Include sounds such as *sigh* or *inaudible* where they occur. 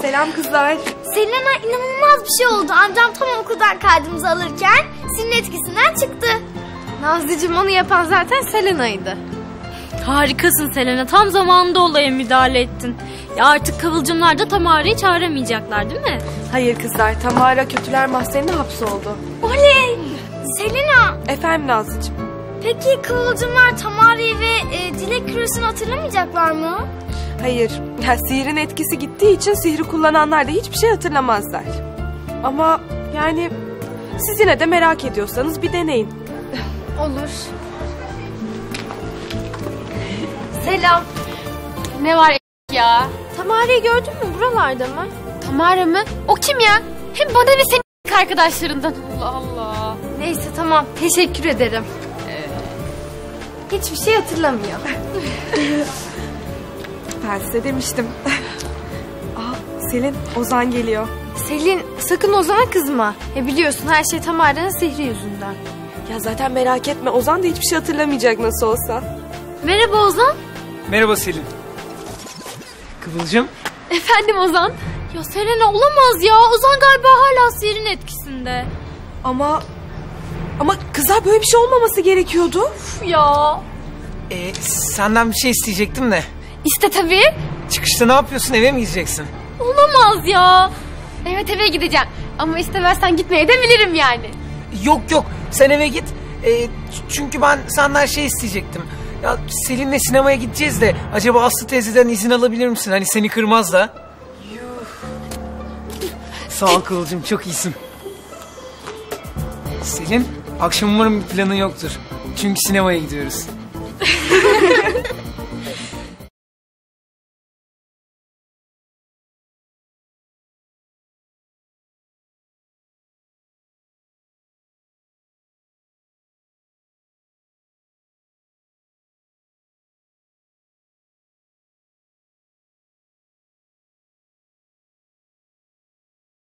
Selam kızlar. Selena inanılmaz bir şey oldu. Amcam tam okuldan kaydımızı alırken senin etkisinden çıktı. Nazlıcığım onu yapan zaten Selena'ydı. Harikasın Selena. Tam zamanında olaya müdahale ettin. Ya artık Kıvılcımlar da Tamara'yı çağıramayacaklar değil mi? Hayır kızlar, Tamara kötüler mahzenine hapsoldu. Oley! Selena, Efendim Nazlıcığım. peki Kıvılcımlar Tamara'yı ve e, Dilek Kürüsü'nü hatırlamayacaklar mı? Hayır, ya, sihirin etkisi gittiği için sihri kullananlar da hiçbir şey hatırlamazlar. Ama yani siz yine de merak ediyorsanız bir deneyin. Olur. Selam. Ne var ya? Tamara'yı gördün mü buralarda mı? Tamara mı? O kim ya? Hem bana ve senin arkadaşlarından. Allah Allah. Neyse tamam teşekkür ederim. Hiçbir şey hatırlamıyor. *laughs* Ben size demiştim. *laughs* Aa, Selin, Ozan geliyor. Selin sakın Ozan'a kızma. Ya biliyorsun her şey Tamara'nın sihri yüzünden. Ya zaten merak etme, Ozan da hiçbir şey hatırlamayacak nasıl olsa. Merhaba Ozan. Merhaba Selin. Kıvılcım. Efendim Ozan? Ya Selena olamaz ya. Ozan galiba hala sihirin etkisinde. Ama... Ama kızlar böyle bir şey olmaması gerekiyordu. Ya. Ee, senden bir şey isteyecektim de. İste tabii. Çıkışta ne yapıyorsun eve mi gideceksin? Olamaz ya. Evet eve gideceğim. Ama istemezsen gitmeye de bilirim yani. Yok yok sen eve git. Ee, çünkü ben senden şey isteyecektim. Ya Selin'le sinemaya gideceğiz de acaba Aslı teyzeden izin alabilir misin? Hani seni kırmaz da. Sağ ol Kıvılcım çok iyisin. Selin akşam umarım bir planın yoktur. Çünkü sinemaya gidiyoruz.